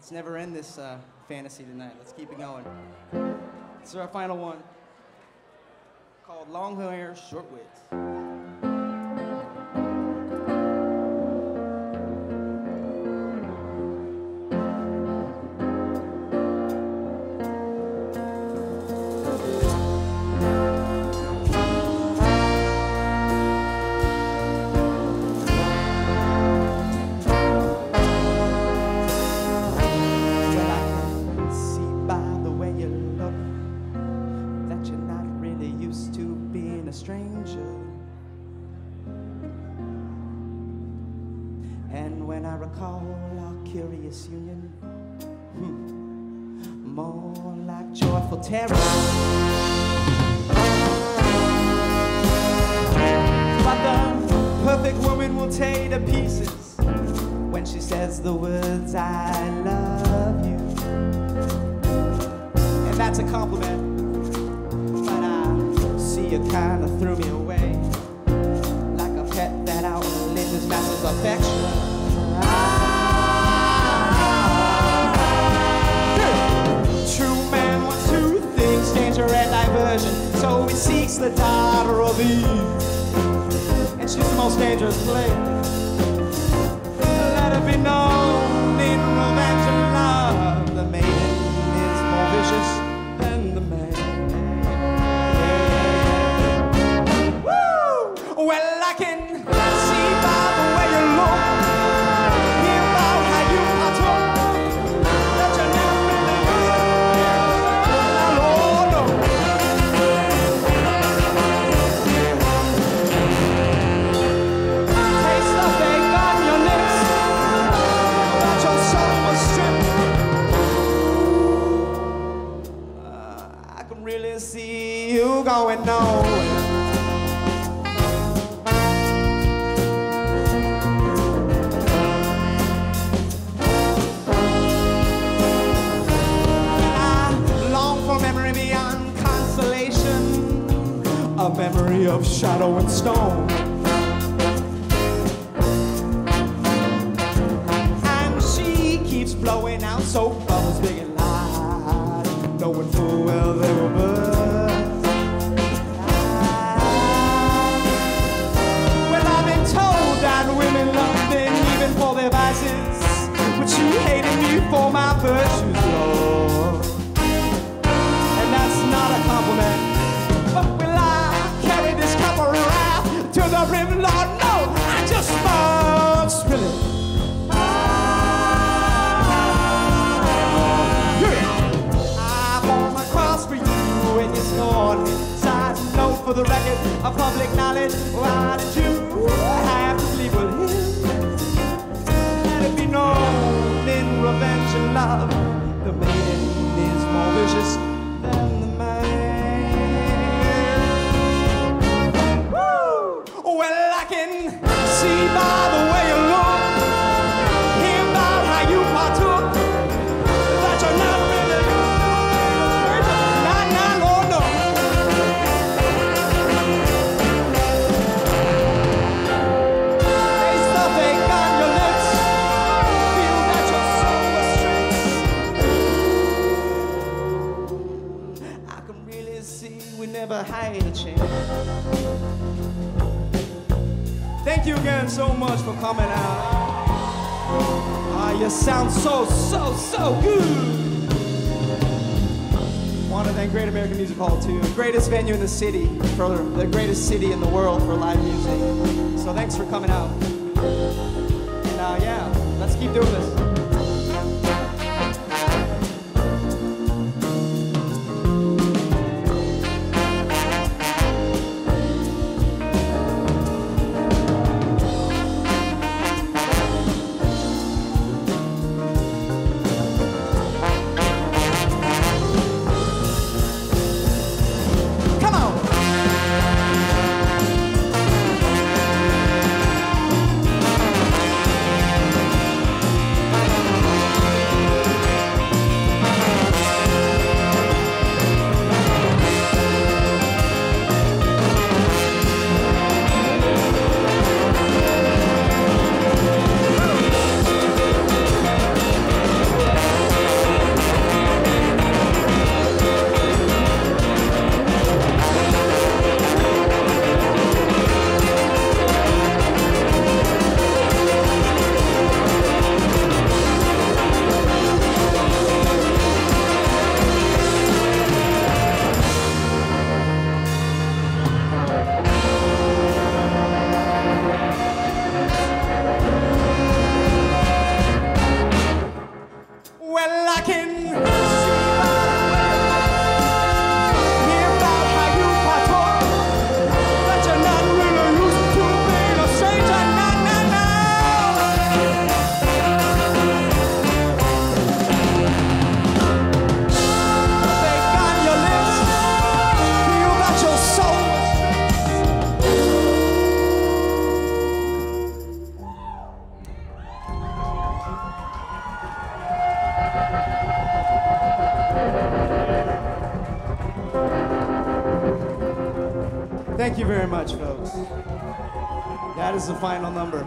let's never end this uh, fantasy tonight. Let's keep it going. This is our final one called Long Hair, Short Wits. A stranger. And when I recall our curious union, hmm, more like joyful terror. But the perfect woman will tear to pieces when she says the words I love you. And that's a compliment. You kinda threw me away. Like a pet that outlived his master's affection. Ah. True man wants two things. So he seeks the daughter of Eve. And she's the most dangerous place. Let it be known going consolation, a memory of shadow and stone. And she keeps blowing out soap the record of public knowledge. Why did you have to sleep with him? Let it be known in revenge and love, the maiden is more vicious see we never had a chance. Thank you again so much for coming out. Ah, you sound so, so, so good. Want to thank Great American Music Hall too, the greatest venue in the city, for the greatest city in the world for live music. So thanks for coming out. And uh, yeah, let's keep doing this. Thank you very much, folks. That is the final number.